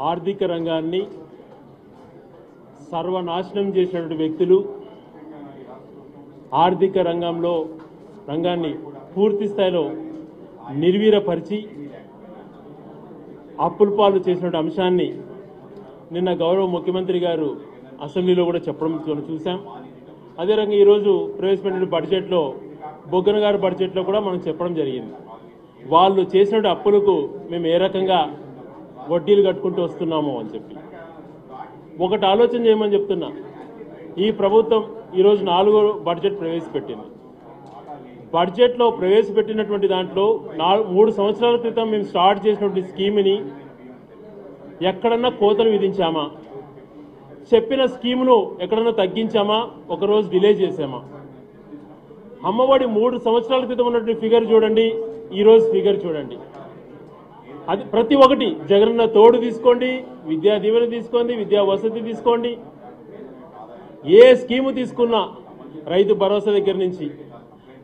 ఆర్థిక రంగాన్ని సర్వనాశనం చేసినటువంటి వ్యక్తులు ఆర్థిక రంగంలో రంగాన్ని పూర్తి స్థాయిలో నిర్వీరపరిచి అప్పుల పాలు చేసినటువంటి అంశాన్ని నిన్న గౌరవ ముఖ్యమంత్రి గారు అసెంబ్లీలో కూడా చెప్పడం చూసాం అదే ఈరోజు ప్రవేశపెట్టిన బడ్జెట్లో బొగ్గన గారి బడ్జెట్లో కూడా మనం చెప్పడం జరిగింది. వాళ్ళు చేసిన అప్పులకు మేము ఏ రకంగా వడ్డీలు కట్టుకుంటూ వస్తున్నాము అని చెప్పి. ఒకటి ఆలోచన చేయమని చెప్తున్నా. ఈ ప్రభుత్వం ఈరోజు నాలుగో బడ్జెట్ ప్రవేశపెట్టింది. బడ్జెట్లో ప్రవేశపెట్టినటువంటి దాంట్లో నాలుగు మూడు సంవత్సరాల క్రితం మేము స్టార్ట్ చేసినటువంటి స్కీమ్ని ఎక్కడన్నా కోతలు విధించామా? చెప్పిన స్కీమ్ను ఎక్కడన్నా తగ్గించామా? ఒకరోజు డిలే చేసామా అమ్మఒడి మూడు సంవత్సరాల క్రితం ఉన్నటువంటి ఫిగర్ చూడండి ఈరోజు ఫిగర్ చూడండి. అది ప్రతి ఒక్కటి. జగనన్న తోడు తీసుకోండి విద్యా దీవెన తీసుకోండి విద్యా వసతి తీసుకోండి. ఏ స్కీము తీసుకున్నా రైతు భరోసా దగ్గర నుంచి.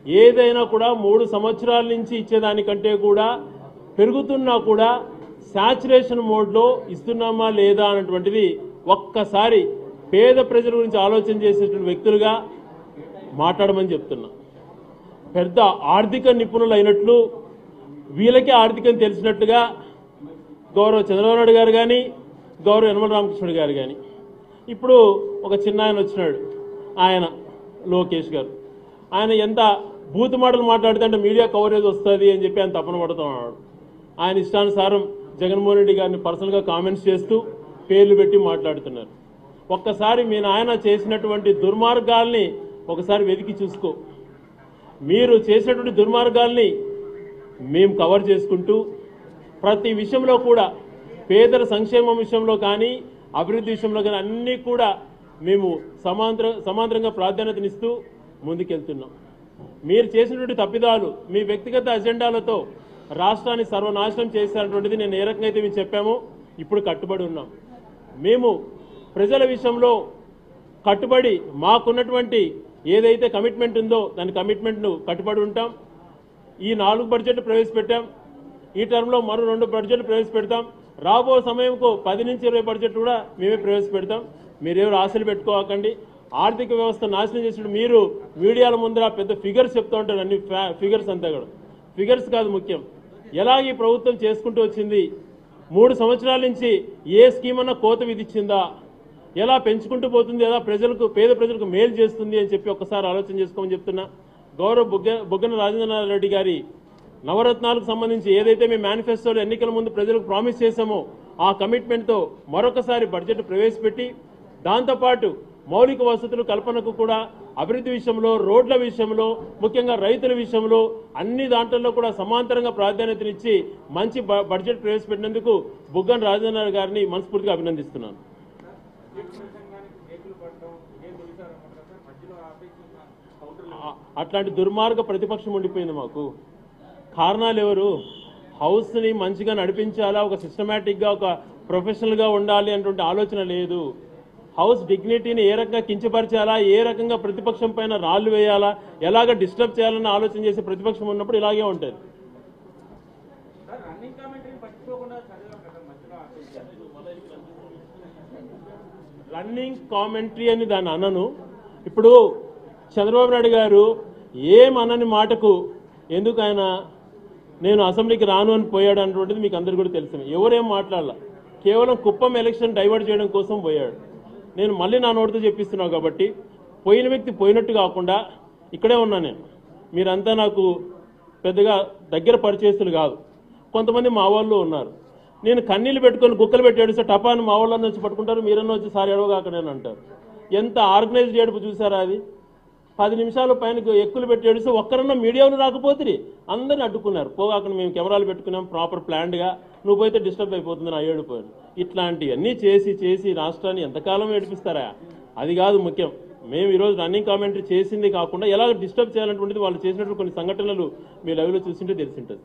ఏదైనా కూడా మూడు సంవత్సరాల నుంచి ఇచ్చేదానికంటే కూడా పెరుగుతున్నా కూడా శాచురేషన్ మోడ్లో ఇస్తున్నామా లేదా అన్నటువంటిది ఒక్కసారి పేద ప్రజల గురించి ఆలోచన చేసేటువంటి వ్యక్తులుగా మాట్లాడమని చెప్తున్నా. పెద్ద ఆర్థిక నిపుణులు అయినట్లు వీళ్ళకే ఆర్థికం తెలిసినట్టుగా గౌరవ చంద్రబాబు నాయుడు గారు కానీ గౌరవ యనమల రామకృష్ణుడు గారు కానీ ఇప్పుడు ఒక చిన్న ఆయన వచ్చినాడు ఆయన లోకేష్ గారు. ఆయన ఎంత బూత్ మాటలు మాట్లాడితే మీడియా కవరేజ్ వస్తుంది అని చెప్పి ఆయన తపన పడుతున్నాడు ఆయన ఇష్టానుసారం జగన్మోహన్ రెడ్డి గారిని పర్సనల్గా కామెంట్స్ చేస్తూ పేర్లు పెట్టి మాట్లాడుతున్నారు. ఒక్కసారి మీ నాయన చేసినటువంటి దుర్మార్గాల్ని ఒకసారి వెతికి చూసుకో. మీరు చేసినటువంటి దుర్మార్గాల్ని మేము కవర్ చేసుకుంటూ ప్రతి విషయంలో కూడా పేదల సంక్షేమం విషయంలో కానీ అభివృద్ధి విషయంలో కానీ అన్నీ కూడా మేము సమాంతర సమాంతరంగా ప్రాధాన్యతనిస్తూ ముందుకెళ్తున్నాం. మీరు చేసినటువంటి తప్పిదాలు మీ వ్యక్తిగత అజెండాలతో రాష్ట్రాన్ని సర్వనాశనం చేసినటువంటిది నేను ఏ రకంగా అయితే మేము చెప్పామో ఇప్పుడు కట్టుబడి ఉన్నాం. మేము ప్రజల విషయంలో కట్టుబడి మాకున్నటువంటి ఏదైతే కమిట్మెంట్ ఉందో దాని కమిట్మెంట్ను కట్టుబడి ఉంటాం. ఈ నాలుగు బడ్జెట్లు ప్రవేశపెట్టాం. ఈ టర్మ్లో మరో రెండు బడ్జెట్లు ప్రవేశపెడతాం. రాబో సమయంకు పది నుంచి ఇరవై బడ్జెట్లు కూడా మేమే ప్రవేశపెడతాం. మీరెవరు ఆశలు పెట్టుకోకండి ఆర్థిక వ్యవస్థ నాశనం చేసినట్టు మీరు మీడియాల ముందర పెద్ద ఫిగర్స్ చెప్తూ ఉంటారు. అన్ని ఫిగర్స్ అంతా కూడా. ఫిగర్స్ కాదు ముఖ్యం. ఎలా ఈ ప్రభుత్వం చేసుకుంటూ వచ్చింది? మూడు సంవత్సరాల నుంచి ఏ స్కీమ్ అన్నా కోత విధించిందా? ఎలా పెంచుకుంటూ పోతుంది? ఎలా ప్రజలకు పేద ప్రజలకు మేలు చేస్తుంది అని చెప్పి ఒక్కసారి ఆలోచన చేసుకోమని చెప్తున్నా. గౌరవ బుగ్గ బుగ్గన రాజేంద్రనాథ్ రెడ్డి గారి నవరత్నాలకు సంబంధించి ఏదైతే మేము మేనిఫెస్టోలో ఎన్నికల ముందు ప్రజలకు ప్రామిస్ చేశామో ఆ కమిట్మెంట్తో మరొకసారి బడ్జెట్ ప్రవేశపెట్టి దాంతోపాటు మౌలిక వసతుల కల్పనకు కూడా అభివృద్ధి విషయంలో రోడ్ల విషయంలో ముఖ్యంగా రైతుల విషయంలో అన్ని దాంట్లో కూడా సమాంతరంగా ప్రాధాన్యతనిచ్చి మంచి బ- బడ్జెట్ ప్రవేశపెట్టినందుకు బుగ్గన రాజేంద్ర గారిని మనస్ఫూర్తిగా అభినందిస్తున్నాను ఆ- అట్లాంటి దుర్మార్గ ప్రతిపక్షం ఉండిపోయింది మాకు. కారణాలు ఎవరు హౌస్ని మంచిగా నడిపించాలా? ఒక సిస్టమేటిక్గా ఒక ప్రొఫెషనల్గా ఉండాలి అనేటువంటి ఆలోచన లేదు. హౌస్ డిగ్నిటీని ఏ రకంగా కించపరచాలా? ఏ రకంగా ప్రతిపక్షం పైన రాళ్ళు వేయాలా? ఎలాగ డిస్టర్బ్ చేయాలని ఆలోచన చేసే ప్రతిపక్షం ఉన్నప్పుడు ఇలాగే ఉంటుంది. రన్నింగ్ కామెంటరీ అని దాన్ని అనను. ఇప్పుడు చంద్రబాబు నాయుడు గారు ఏం అనని మాటకు ఎందుకు ఆయన నేను అసెంబ్లీకి రాను అని పోయాడు అన్నటువంటిది మీకు అందరు కూడా తెలుసు ఎవరేం మాట్లాడాల. కేవలం కుప్పం ఎలక్షన్ డైవర్ట్ చేయడం కోసం పోయాడు. నేను మళ్ళీ నా నోటితో చెప్పిస్తున్నావు కాబట్టి పోయిన వ్యక్తి పోయినట్టు కాకుండా ఇక్కడే ఉన్నా నేను. మీరంతా నాకు పెద్దగా దగ్గర పరిచయస్తులు కాదు. కొంతమంది మా వాళ్ళు ఉన్నారు. నేను కన్నీళ్ళు పెట్టుకొని గుక్కలు పెట్టి ఏడిస్తే టపాన్ని మా వాళ్ళని వచ్చి పట్టుకుంటారు మీరన్నా వచ్చి సార్ ఎడవగాకనే అంటారు. ఎంత ఆర్గనైజ్డ్ ఏడుపు చూసారా అది? పది నిమిషాలు పైన ఎక్కులు పెట్టి ఏడిస్తే ఒక్కరన్నా మీడియాలో రాకపోతే అందరిని అడ్డుకున్నారు. పోగాక మేము కెమెరాలు పెట్టుకున్నాం ప్రాపర్ ప్లాన్డ్గా. నువ్వు పోతే డిస్టర్బ్ అయిపోతుంది నా ఏడిపోయాను ఇట్లాంటివన్నీ చేసి చేసి రాష్ట్రాన్ని ఎంతకాలం ఏడిపిస్తారా? అది కాదు ముఖ్యం. మేము ఈరోజు రన్నింగ్ కామెంటరీ చేసింది కాకుండా ఎలా డిస్టర్బ్ చేయాలన్నటువంటిది వాళ్ళు చేసినటువంటి కొన్ని సంఘటనలు మీ లైవ్లో చూసింటే తెలిసింటుంది.